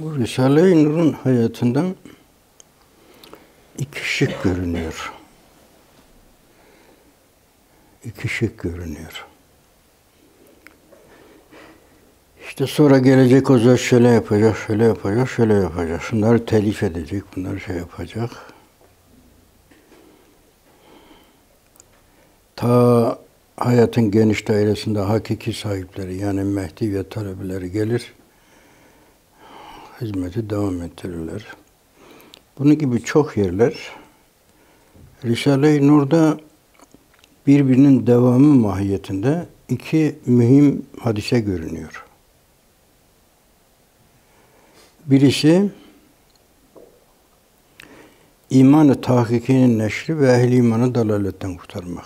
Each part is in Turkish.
Bu Risale-i Nur'un hayatından iki şık görünüyor. İki şık görünüyor. İşte sonra gelecek o zaman şöyle yapacak, şöyle yapacak, şöyle yapacak. Şunları telif edecek, bunları şey yapacak. Ta hayatın geniş dairesinde hakiki sahipleri yani Mehdi ve talebeleri gelir, hizmeti devam ettirirler. Bunun gibi çok yerler Risale-i Nur'da birbirinin devamı mahiyetinde iki mühim hadise görünüyor. Birisi imanı tahkikinin neşri ve ehli imanı dalaletten kurtarmak.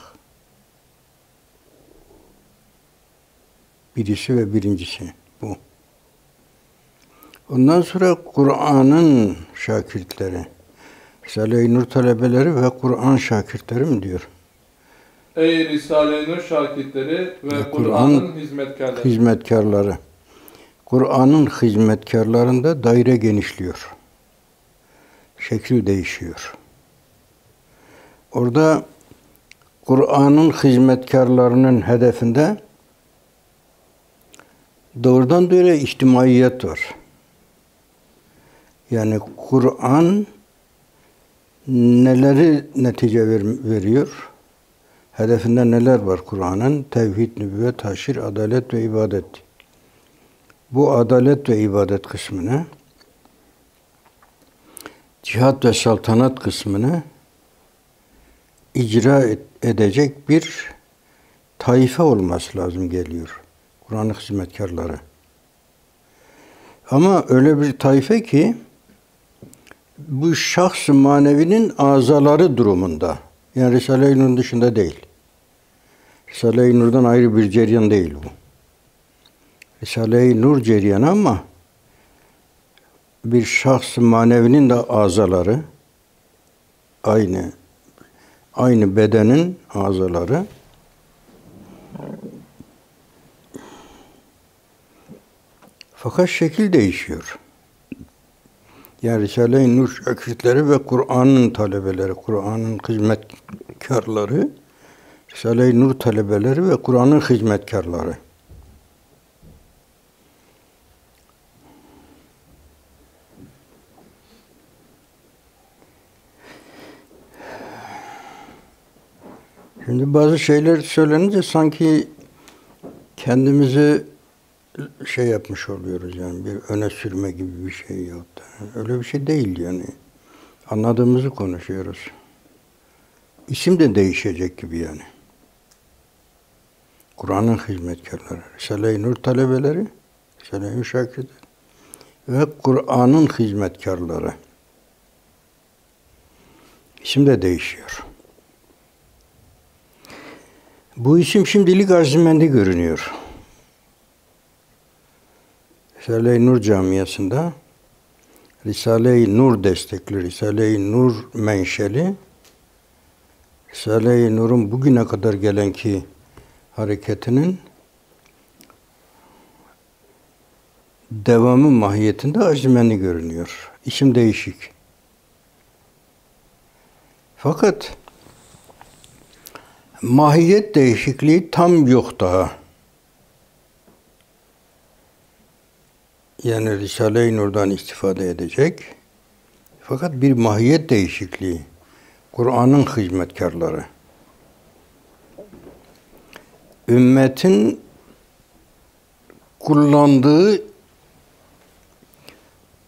Birisi ve birincisi bu. Ondan sonra Kur'an'ın şakirtleri, Risale-i Nur talebeleri ve Kur'an şakirtleri mi diyor? Ey Risale-i Nur şakirtleri ve Ve Kur'an'ın Kur'an hizmetkarları. Hizmetkarları. Kur'an'ın hizmetkarlarında daire genişliyor. Şekil değişiyor. Orada Kur'an'ın hizmetkarlarının hedefinde doğrudan doğruya içtimaiyet var. Yani Kur'an neleri netice ver, veriyor? Hedefinde neler var Kur'an'ın? Tevhid, nübüvvet, haşir, adalet ve ibadet. Bu adalet ve ibadet kısmını, cihat ve saltanat kısmını icra edecek bir taife olması lazım geliyor. Kur'an'ın hizmetkarları. Ama öyle bir taife ki bu şahs-ı manevinin azaları durumunda. Yani Risale-i Nur'un dışında değil. Risale-i Nur'dan ayrı bir ceryan değil bu. Risale-i Nur ceryanı ama bir şahs-ı manevinin de azaları aynı aynı bedenin azaları fakat şekil değişiyor. Yani Risale-i Nur şakirtleri ve Kur'an'ın talebeleri, Kur'an'ın hizmetkarları, Risale-i Nur talebeleri ve Kur'an'ın hizmetkarları. Şimdi bazı şeyler söylenince sanki kendimizi şey yapmış oluyoruz yani bir öne sürme gibi bir şey yok. Öyle bir şey değil yani. Anladığımızı konuşuyoruz. İsim de değişecek gibi yani. Kur'an'ın hizmetkarları, Risale-i Nur talebeleri, Risale-i Nur şakirleri ve Kur'an'ın hizmetkarları. İsim de değişiyor. Bu isim şimdilik Arzimen'de görünüyor. Risale-i Nur camiasında Risale-i Nur destekli, Risale-i Nur menşeli, Risale-i Nur'un bugüne kadar gelen ki hareketinin devamı mahiyetinde Arzimen'i görünüyor. İsim değişik. Fakat mahiyet değişikliği tam yok daha. Yani Risale-i Nur'dan istifade edecek. Fakat bir mahiyet değişikliği. Kur'an'ın hizmetkarları. Ümmetin kullandığı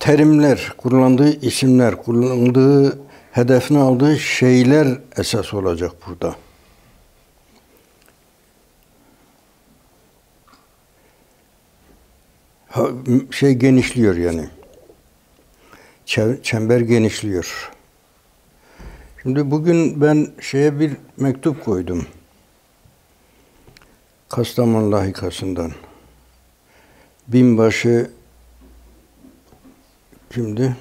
terimler, kullandığı isimler, kullandığı, hedefine aldığı şeyler esas olacak burada. Şey genişliyor yani. Çe- Çember genişliyor. Şimdi bugün ben şeye bir mektup koydum. Kastamonu lahikasından. Binbaşı kimdi?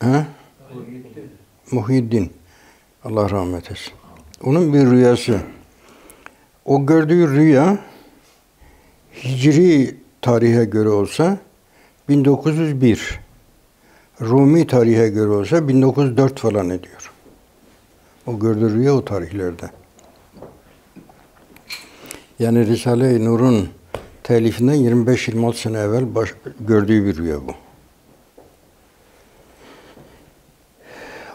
Ha? Muhyiddin. Allah rahmet etsin. Onun bir rüyası. O gördüğü rüya Hicri tarihe göre olsa 1901. Rumi tarihe göre olsa 1904 falan ediyor. O gördüğü rüya o tarihlerde. Yani Risale-i Nur'un telifinden 25-26 sene evvel baş, gördüğü bir rüya bu.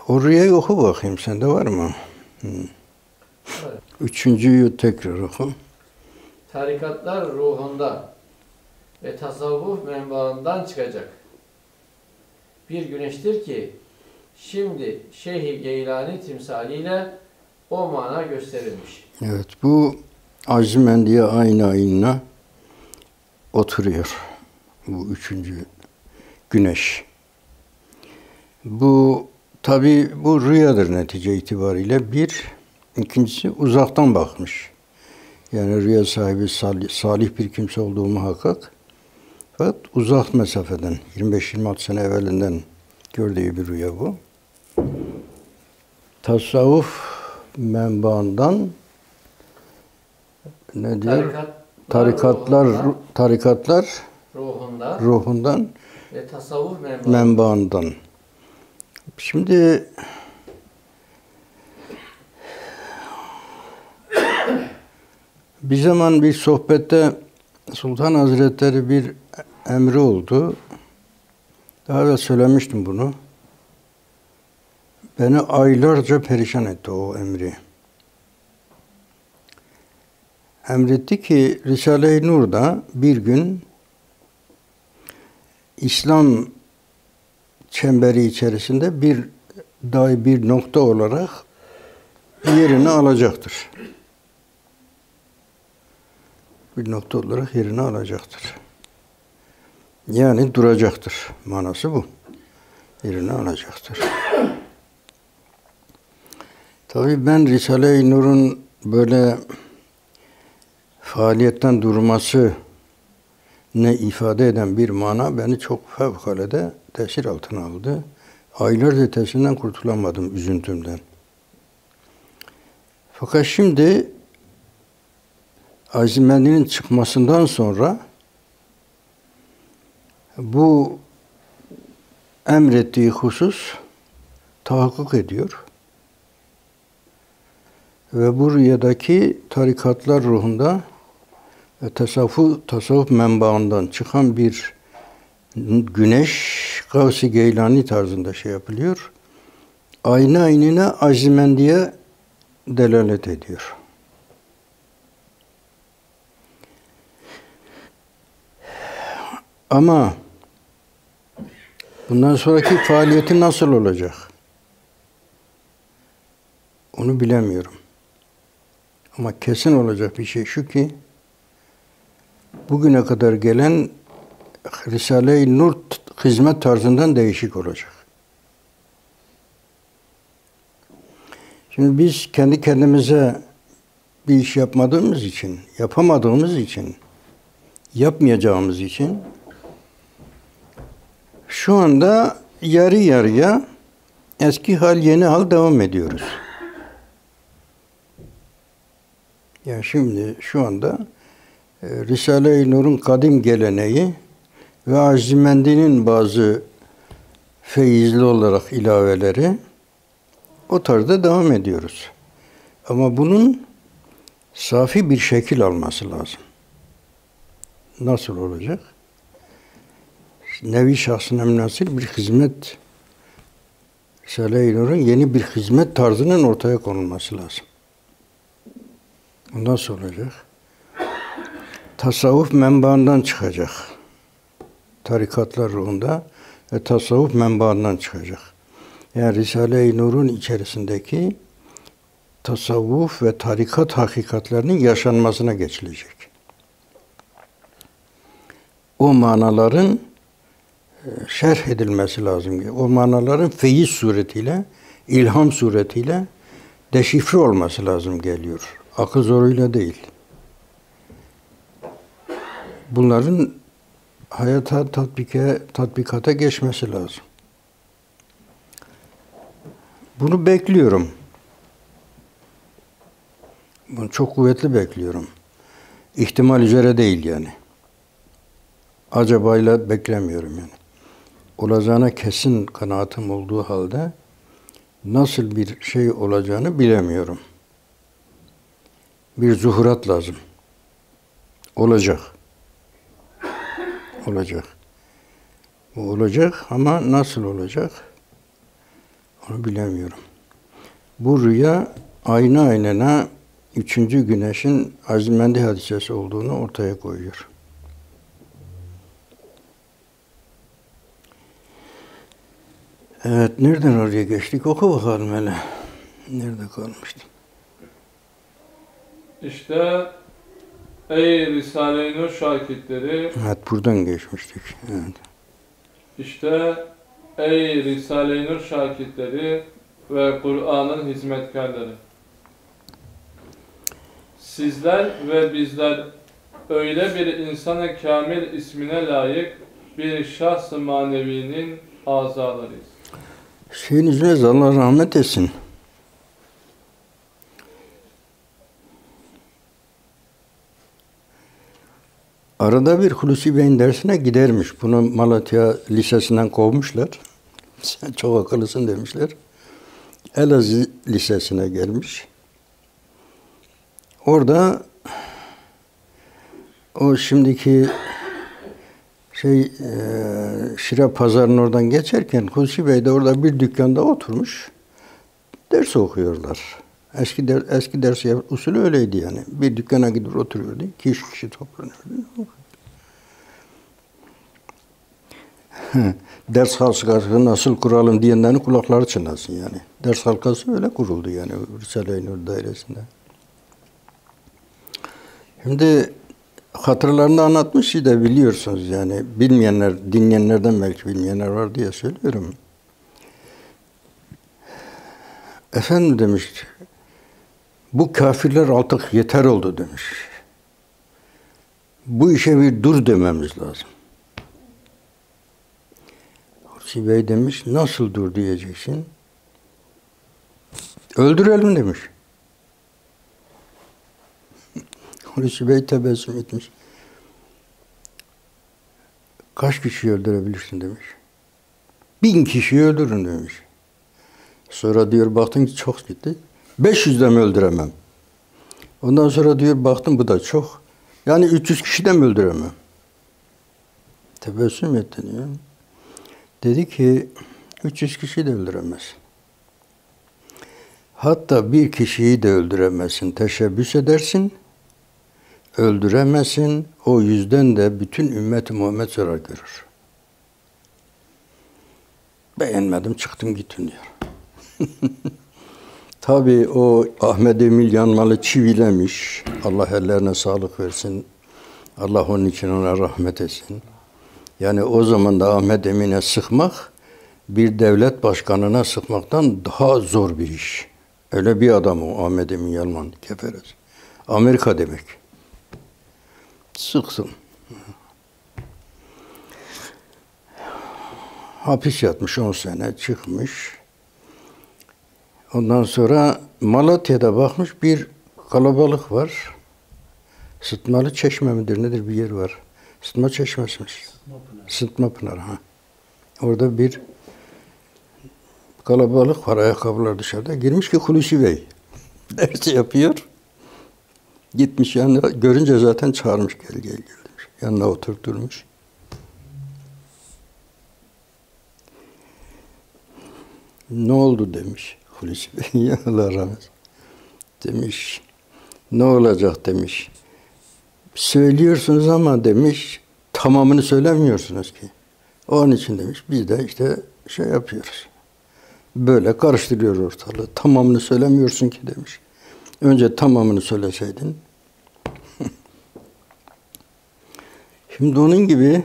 O rüyayı oku bakayım. Sende var mı? Hı. Üçüncüyü tekrar oku. Tarikatlar ruhunda ve tasavvuf menbaından çıkacak. Bir güneştir ki şimdi Şeyh-i Geylani timsaliyle o mana gösterilmiş. Evet bu Azimendiye aynı ayına oturuyor. Bu üçüncü güneş. Bu tabi bu rüyadır netice itibariyle. Bir, ikincisi uzaktan bakmış. Yani rüya sahibi salih, salih bir kimse olduğu muhakkak. Fakat uzak mesafeden, 25-26 sene evvelinden gördüğü bir rüya bu. Tasavvuf menbaından ne diyor? Tarikatlar, Tarikatlar ruhunda, tarikatlar ruhunda ruhundan ve tasavvuf menbaından. Şimdi bir zaman bir sohbette Sultan Hazretleri bir emri oldu. Daha da söylemiştim bunu. Beni aylarca perişan etti o emri. Emretti ki Risale-i Nur'da bir gün İslam çemberi içerisinde bir dahi bir nokta olarak yerini alacaktır. Bir nokta olarak yerini alacaktır. Yani duracaktır. Manası bu. Yerini alacaktır. Tabii ben Risale-i Nur'un böyle faaliyetten durması ne ifade eden bir mana beni çok fevkalade tesir altına aldı. Aylarca tesirinden kurtulamadım üzüntümden. Fakat şimdi Azimendi'nin çıkmasından sonra bu emrettiği husus tahakkuk ediyor. Ve bu rüyadaki tarikatlar ruhunda ve tasavvuf, tasavvuf menbaından çıkan bir güneş Gavs-ı Geylani tarzında şey yapılıyor. Ayna aynine azimen diye delalet ediyor. Ama bundan sonraki faaliyeti nasıl olacak? Onu bilemiyorum. Ama kesin olacak bir şey şu ki bugüne kadar gelen Risale-i Nur hizmet tarzından değişik olacak. Şimdi biz kendi kendimize bir iş yapmadığımız için, yapamadığımız için, yapmayacağımız için şu anda yarı yarıya eski hal yeni hal devam ediyoruz. Yani şimdi şu anda e, Risale-i Nur'un kadim geleneği ve Azimendi'nin bazı feyizli olarak ilaveleri o tarzda devam ediyoruz. Ama bunun safi bir şekil alması lazım. Nasıl olacak? Nevi şahsına münasır bir hizmet Risale-i Nur'un yeni bir hizmet tarzının ortaya konulması lazım. Bu nasıl olacak? Tasavvuf menbaından çıkacak. Tarikatlar ruhunda ve tasavvuf menbaından çıkacak. Yani Risale-i Nur'un içerisindeki tasavvuf ve tarikat hakikatlerinin yaşanmasına geçilecek. O manaların şerh edilmesi lazım. O manaların feyiz suretiyle, ilham suretiyle deşifre olması lazım geliyor. Akıl zoruyla değil. Bunların hayata tatbike, tatbikata geçmesi lazım. Bunu bekliyorum. Bunu çok kuvvetli bekliyorum. İhtimal üzere değil yani. acabayla beklemiyorum yani. Olacağına kesin kanaatim olduğu halde nasıl bir şey olacağını bilemiyorum. Bir zuhurat lazım. Olacak. Olacak. Bu olacak ama nasıl olacak? Onu bilemiyorum. Bu rüya aynı aynına üçüncü güneşin Azimendi hadisesi olduğunu ortaya koyuyor. Evet, nereden oraya geçtik? Oku bakalım hele. Nerede kalmıştım? İşte ey Risale-i Nur şakitleri, Evet, buradan geçmiştik. Evet. işte ey Risale-i Nur şakitleri ve Kur'an'ın hizmetkarları. Sizler ve bizler öyle bir insana kamil ismine layık bir şahs-ı manevinin azalarıyız. Şeyin üzerine Allah rahmet etsin. Arada bir Hulusi Bey'in dersine gidermiş. Bunu Malatya Lisesi'nden kovmuşlar. Sen çok akıllısın demişler. Elazığ Lisesi'ne gelmiş. Orada o şimdiki şey e, Şire Pazarı'nın oradan geçerken Hulusi Bey de orada bir dükkanda oturmuş. Ders okuyorlar. Eski der, eski ders usulü öyleydi yani. Bir dükkana gidip oturuyordu. iki üç kişi toplanıyordu. ders halkası nasıl kuralım diyenlerin kulakları çınlasın yani. Ders halkası öyle kuruldu yani Risale-i Nur dairesinde. Şimdi hatırlarını anlatmış de biliyorsunuz yani bilmeyenler, dinleyenlerden belki bilmeyenler var diye söylüyorum. Efendim demiş, bu kafirler artık yeter oldu demiş. Bu işe bir dur dememiz lazım. Hulusi Bey demiş, nasıl dur diyeceksin? Öldürelim demiş. Hulusi Bey tebessüm etmiş. Kaç kişiyi öldürebilirsin demiş. Bin kişiyi öldürün demiş. Sonra diyor baktın ki çok gitti. 500 de mi öldüremem? Ondan sonra diyor baktım bu da çok. Yani 300 kişi de mi öldüremem? Tebessüm etti diyor. Dedi ki 300 kişi de öldüremez. Hatta bir kişiyi de öldüremezsin. Teşebbüs edersin öldüremezsin. O yüzden de bütün ümmet Muhammed zarar görür. Beğenmedim çıktım gittim diyor. Tabii o Ahmet Emil Yanmalı çivilemiş. Allah ellerine sağlık versin. Allah onun için ona rahmet etsin. Yani o zaman da Ahmet Emin'e sıkmak bir devlet başkanına sıkmaktan daha zor bir iş. Öyle bir adam o Ahmet Emin Yalman keferez. Amerika demek. Sıksın. Hapis yatmış 10 sene çıkmış. Ondan sonra Malatya'da bakmış bir kalabalık var. Sıtmalı çeşme midir nedir bir yer var. Sıtma çeşmesiymiş. Sıtma Pınar ha. Orada bir kalabalık var ayakkabılar dışarıda. Girmiş ki Hulusi Bey. Ders yapıyor. Gitmiş yanına görünce zaten çağırmış gel gel gel demiş. Yanına oturtturmuş. Ne oldu demiş Hulusi Bey. Allah rahmet. Demiş ne olacak demiş. Söylüyorsunuz ama demiş tamamını söylemiyorsunuz ki. Onun için demiş biz de işte şey yapıyoruz. Böyle karıştırıyor ortalığı. Tamamını söylemiyorsun ki demiş. Önce tamamını söyleseydin. Şimdi onun gibi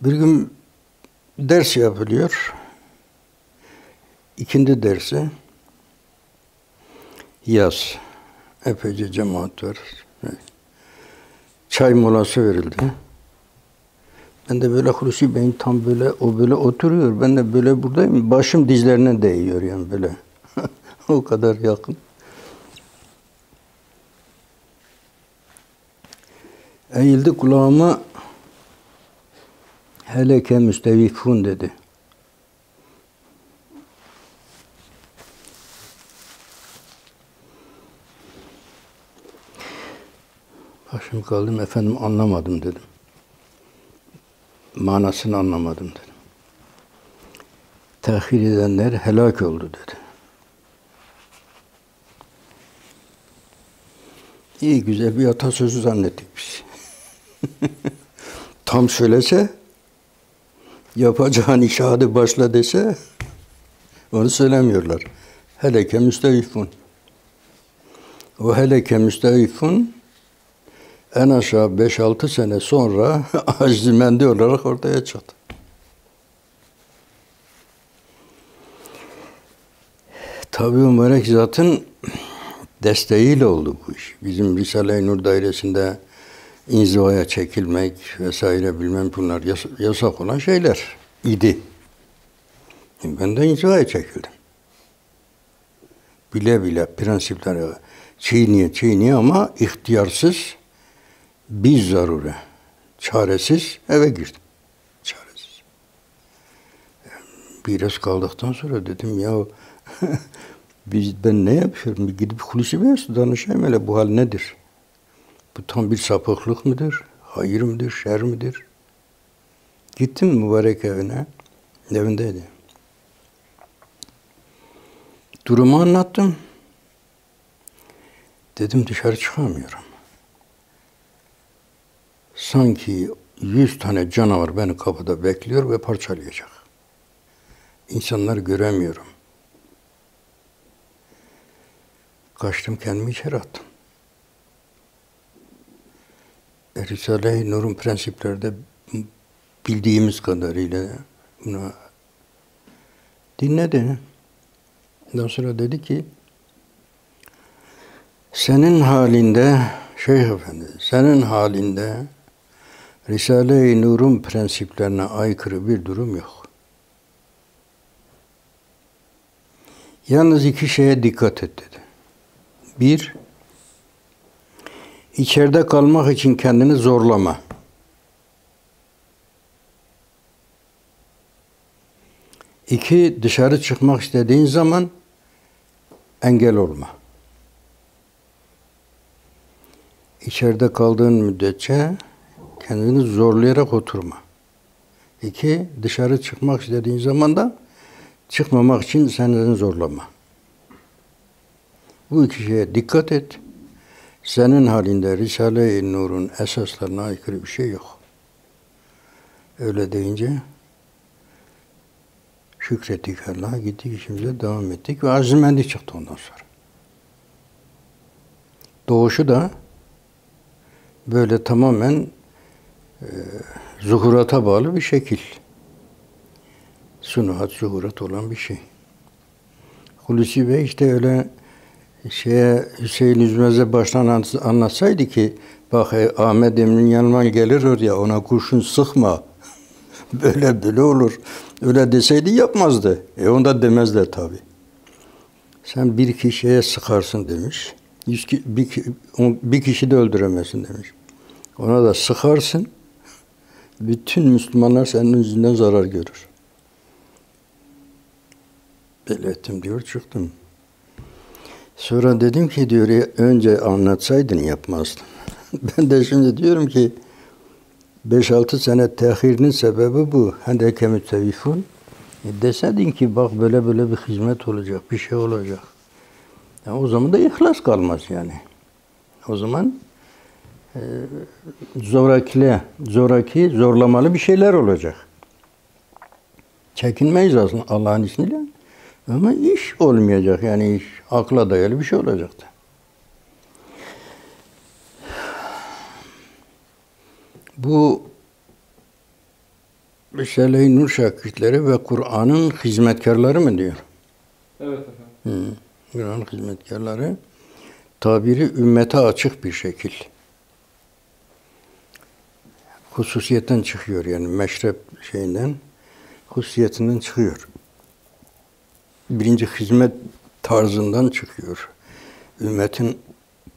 bir gün ders yapılıyor. İkindi dersi yaz. Epeyce cemaat var. Çay molası verildi. Ben de böyle Hulusi Bey'in tam böyle o böyle oturuyor. Ben de böyle buradayım. Başım dizlerine değiyor yani böyle. o kadar yakın. Eğildi kulağıma heleke müstevifun dedi. Başım kaldım efendim anlamadım dedim. Manasını anlamadım dedim. Tehir edenler helak oldu dedi. İyi güzel bir atasözü zannettik biz. Tam söylese yapacağın işe başla dese onu söylemiyorlar. Heleke müstevifun. O heleke müstevifun en aşağı 5-6 sene sonra azimendi olarak ortaya çıktı. Tabi mübarek zatın desteğiyle oldu bu iş. Bizim Risale-i Nur dairesinde inzivaya çekilmek vesaire bilmem bunlar yas- yasak olan şeyler idi. Ben de inzivaya çekildim. Bile bile prensipleri çiğniye çiğniye ama ihtiyarsız biz zarure, çaresiz eve girdim. Çaresiz. Biraz kaldıktan sonra dedim ya biz ben ne yapıyorum? Gidip Bey'e danışayım hele bu hal nedir? Bu tam bir sapıklık mıdır? Hayır mıdır? Şer midir? Gittim mübarek evine. Evindeydi. Durumu anlattım. Dedim dışarı çıkamıyorum. Sanki yüz tane canavar beni kapıda bekliyor ve parçalayacak. İnsanları göremiyorum. Kaçtım kendimi içeri attım. E, Risale-i Nur'un prensiplerde bildiğimiz kadarıyla buna dinledi. Ondan sonra dedi ki senin halinde Şeyh Efendi, senin halinde Risale-i Nur'un prensiplerine aykırı bir durum yok. Yalnız iki şeye dikkat et dedi. Bir, içeride kalmak için kendini zorlama. İki, dışarı çıkmak istediğin zaman engel olma. İçeride kaldığın müddetçe kendini zorlayarak oturma. İki, dışarı çıkmak istediğin zaman da çıkmamak için kendini zorlama. Bu iki şeye dikkat et. Senin halinde Risale-i Nur'un esaslarına aykırı bir şey yok. Öyle deyince şükrettik Allah'a gittik işimize devam ettik ve azimendi çıktı ondan sonra. Doğuşu da böyle tamamen e, zuhurata bağlı bir şekil. Sunuhat, zuhurat olan bir şey. Hulusi Bey işte öyle şeye Hüseyin Üzmez'e baştan anlatsaydı ki bak e, Ahmet Emin'in yanıma gelir oraya ona kurşun sıkma. böyle böyle olur. Öyle deseydi yapmazdı. E onu da demezler tabi. Sen bir kişiye sıkarsın demiş. Yüz ki, bir, bir kişi de öldüremezsin demiş. Ona da sıkarsın. Bütün Müslümanlar senin yüzünden zarar görür. Böyle ettim diyor çıktım. Sonra dedim ki diyor önce anlatsaydın yapmazdın. ben de şimdi diyorum ki 5-6 sene tehirinin sebebi bu. Hendeke müttevifun. E deseydin ki bak böyle böyle bir hizmet olacak, bir şey olacak. Ya o zaman da ihlas kalmaz yani. O zaman e, zorakile, zoraki, zorlamalı bir şeyler olacak. Çekinmeyiz aslında Allah'ın izniyle. Ama iş olmayacak yani iş akla dayalı bir şey olacaktı. Bu Risale-i Nur şakirtleri ve Kur'an'ın hizmetkarları mı diyor? Evet efendim. Kur'an hizmetkarları tabiri ümmete açık bir şekil. Hususiyetten çıkıyor yani meşrep şeyinden hususiyetinden çıkıyor. Birinci hizmet tarzından çıkıyor. Ümmetin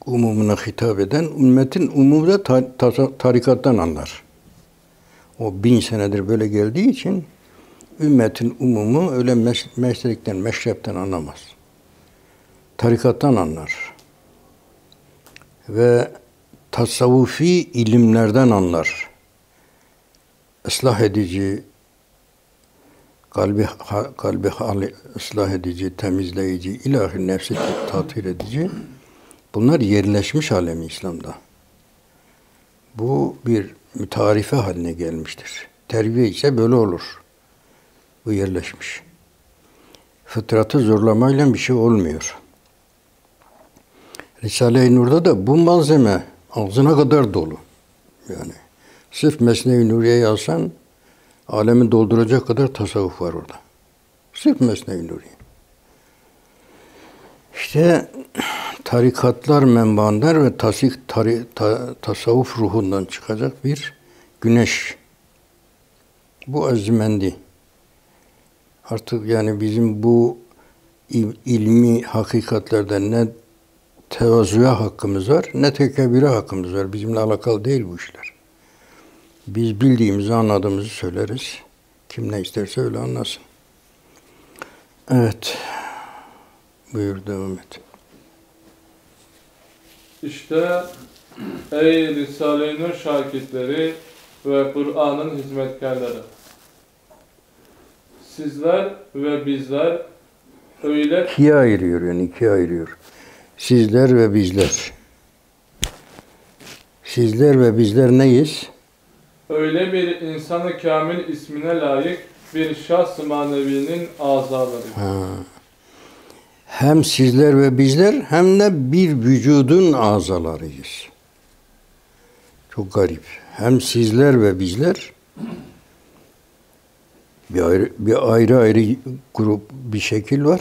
umumuna hitap eden ümmetin umumu da ta- ta- tarikattan anlar. O bin senedir böyle geldiği için ümmetin umumu öyle mes- meslekten, meşrepten anlamaz. Tarikattan anlar. Ve tasavvufi ilimlerden anlar. Islah edici, kalbi kalbi hali ıslah edici, temizleyici, ilahi nefsi tatil edici bunlar yerleşmiş alemi İslam'da. Bu bir mütarife haline gelmiştir. Terbiye ise böyle olur. Bu yerleşmiş. Fıtratı zorlamayla bir şey olmuyor. Risale-i Nur'da da bu malzeme ağzına kadar dolu. Yani sırf Mesne-i Nuriye'yi alsan alemi dolduracak kadar tasavvuf var orada. Sırf Mesne-i Nuriye. İşte tarikatlar menbaından ve tasik, tari, ta- tasavvuf ruhundan çıkacak bir güneş. Bu azimendi. Artık yani bizim bu il- ilmi hakikatlerden ne tevazuya hakkımız var ne tekebüre hakkımız var. Bizimle alakalı değil bu işler. Biz bildiğimizi anladığımızı söyleriz. Kim ne isterse öyle anlasın. Evet. Buyur devam et. İşte ey Risale-i Nur şakirtleri ve Kur'an'ın hizmetkarları. Sizler ve bizler öyle İkiye ayırıyor yani ikiye ayırıyor. Sizler ve bizler. Sizler ve bizler neyiz? Öyle bir insanı kamil ismine layık bir şahs manevinin azaları. Ha. Hem sizler ve bizler hem de bir vücudun azalarıyız. Çok garip. Hem sizler ve bizler bir ayrı, bir ayrı ayrı grup bir şekil var.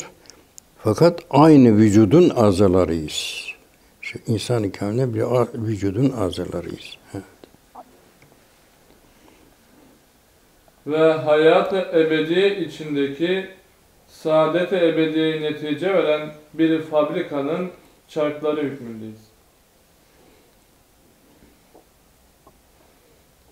Fakat aynı vücudun azalarıyız. Şu insan-ı bir vücudun azalarıyız. Ha. Ve hayat-ı ebedi içindeki saadet-i ebediye netice veren bir fabrikanın çarkları hükmündeyiz.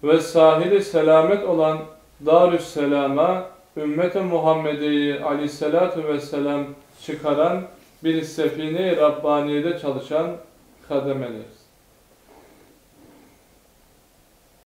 Ve sahili selamet olan Darüsselam'a ümmete Muhammediye'yi aleyhissalatu vesselam çıkaran bir sefine-i Rabbaniye'de çalışan kademeleriz.